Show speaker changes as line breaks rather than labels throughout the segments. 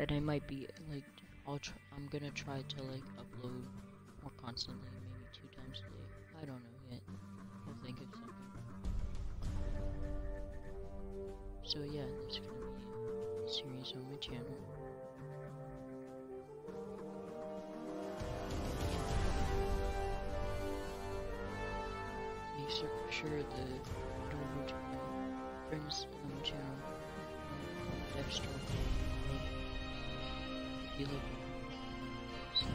that I might be like I'll try, I'm gonna try to like upload more constantly, maybe two times a day. I don't know yet. I'll think of something. So yeah, there's gonna be a series on my channel. Make sure the head over to my friends on the channel, Deathstroke Club. Look, so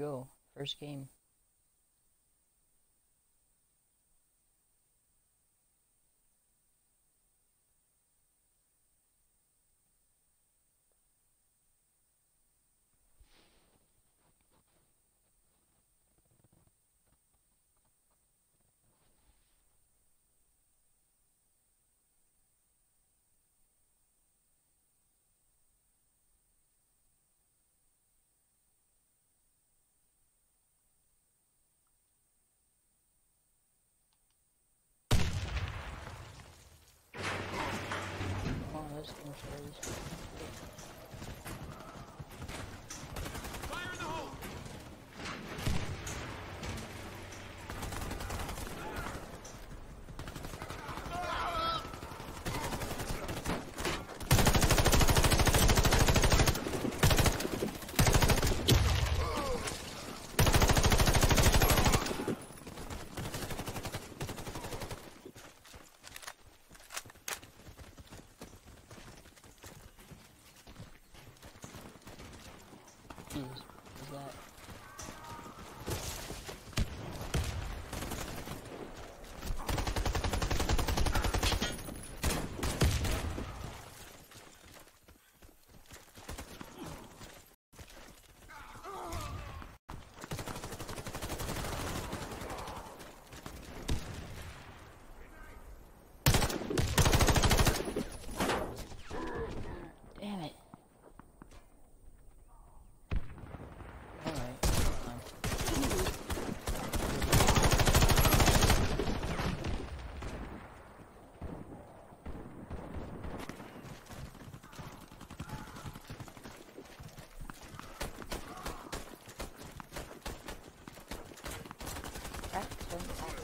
go. First game. That's is that? это.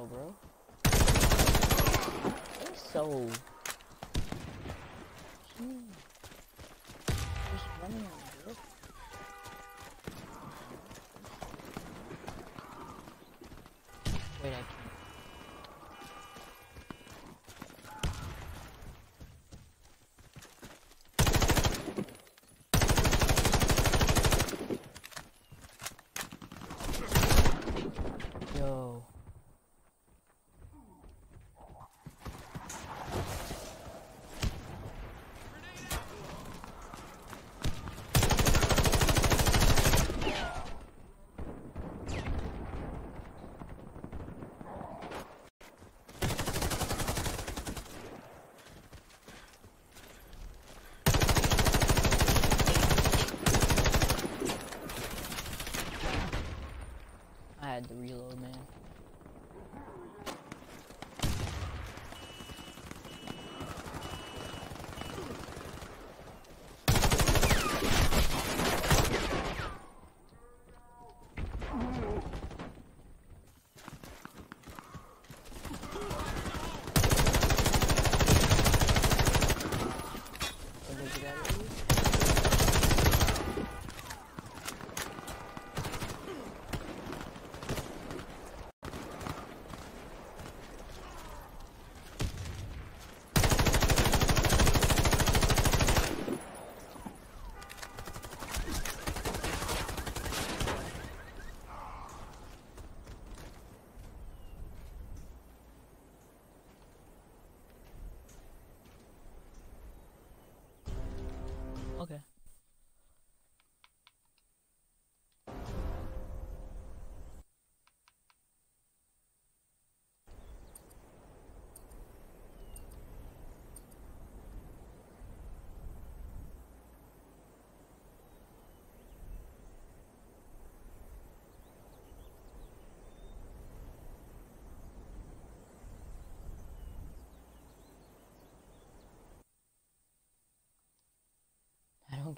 so, bro. So. Jeez. Just running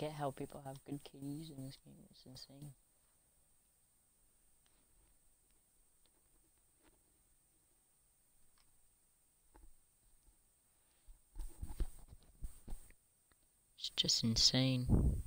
get how people have good kitties in this game. It's insane. It's just insane.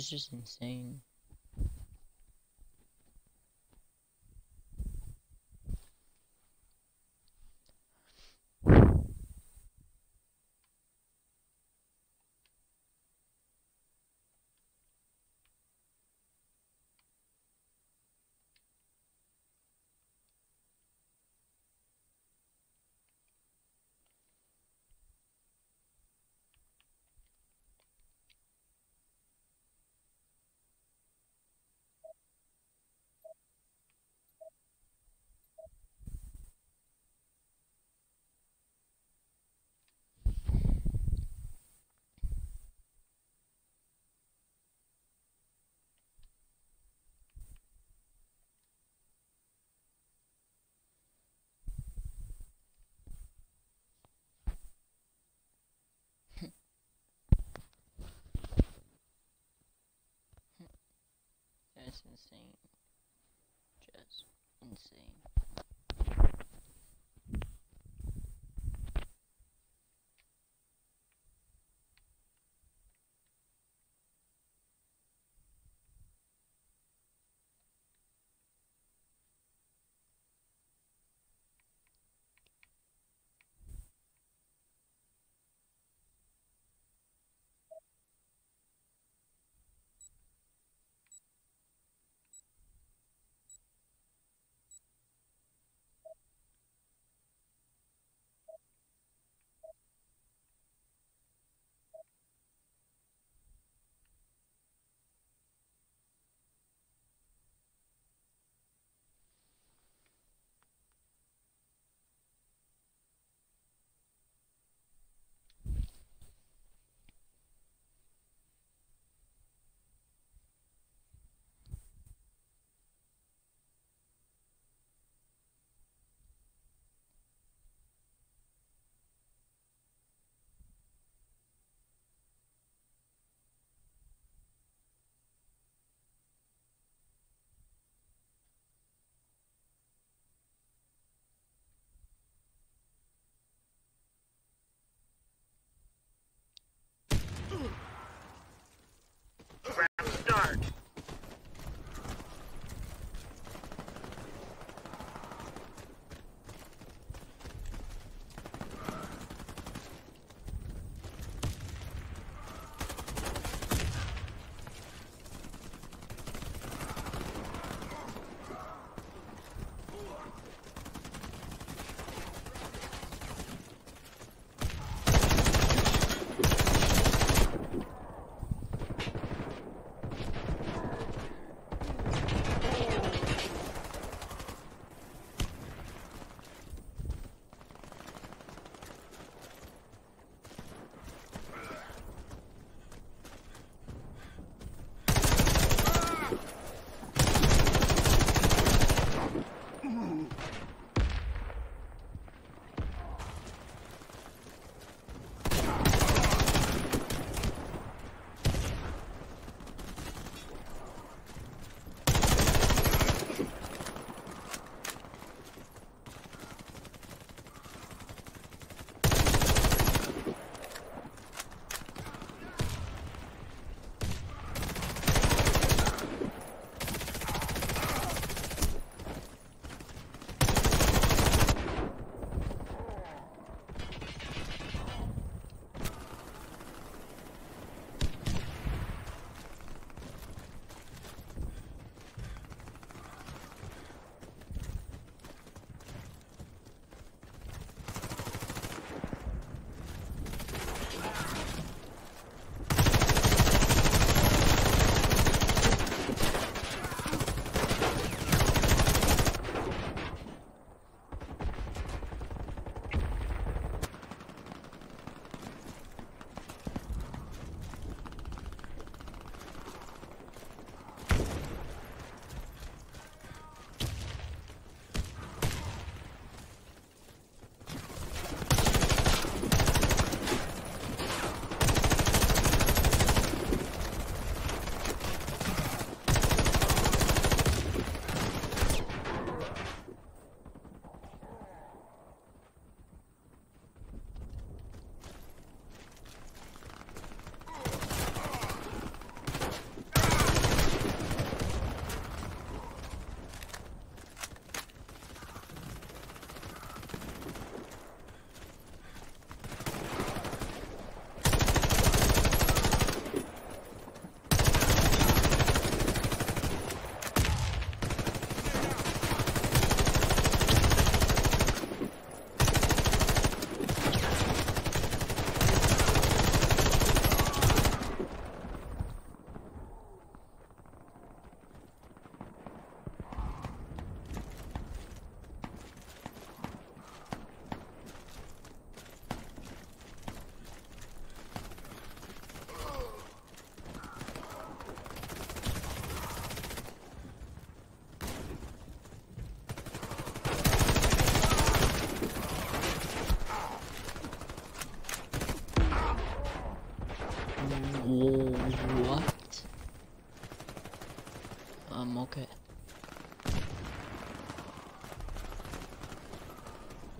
It's just insane. That's insane. Just insane.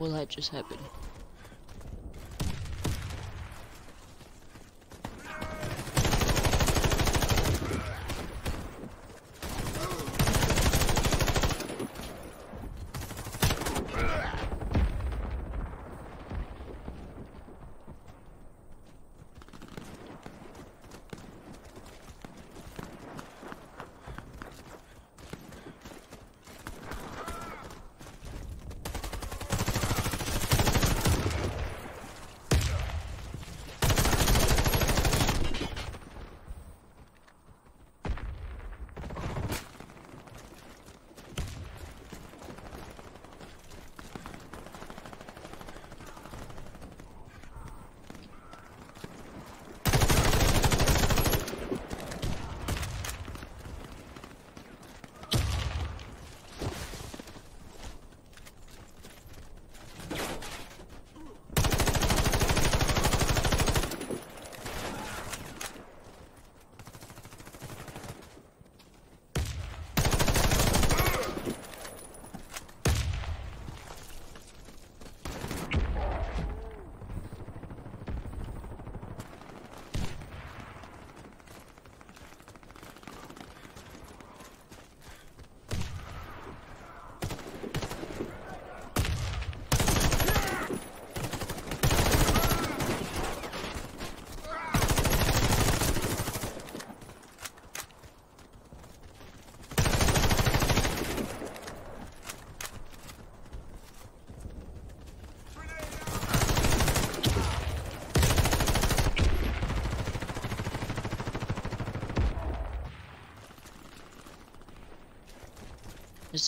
Well, that just happened.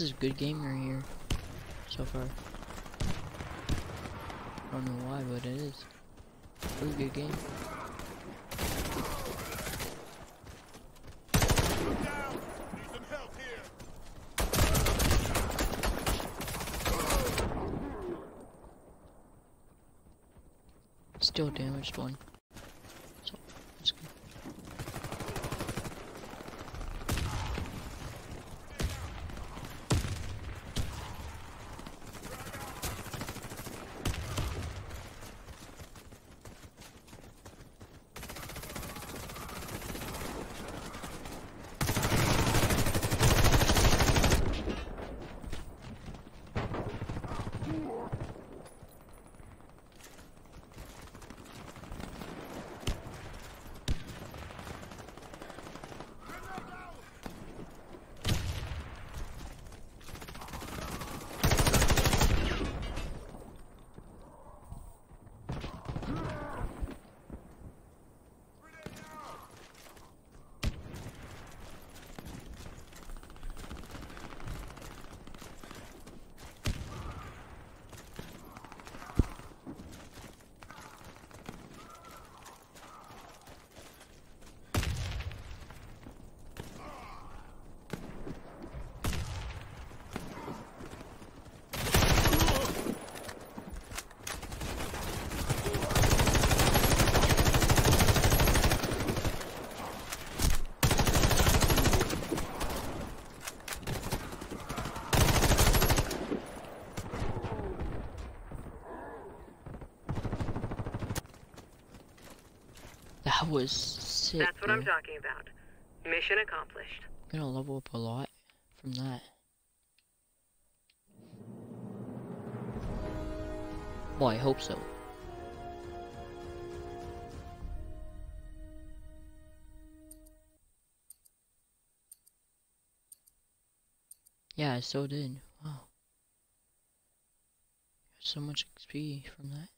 Is a good game right here, so far. I don't know why, but it is. Really good game. Still damaged one. So, that's good. That was sick.
That's what I'm talking about. Mission accomplished.
Gonna level up a lot from that. Well, I hope so. Yeah, I so did. Wow. Got so much XP from that.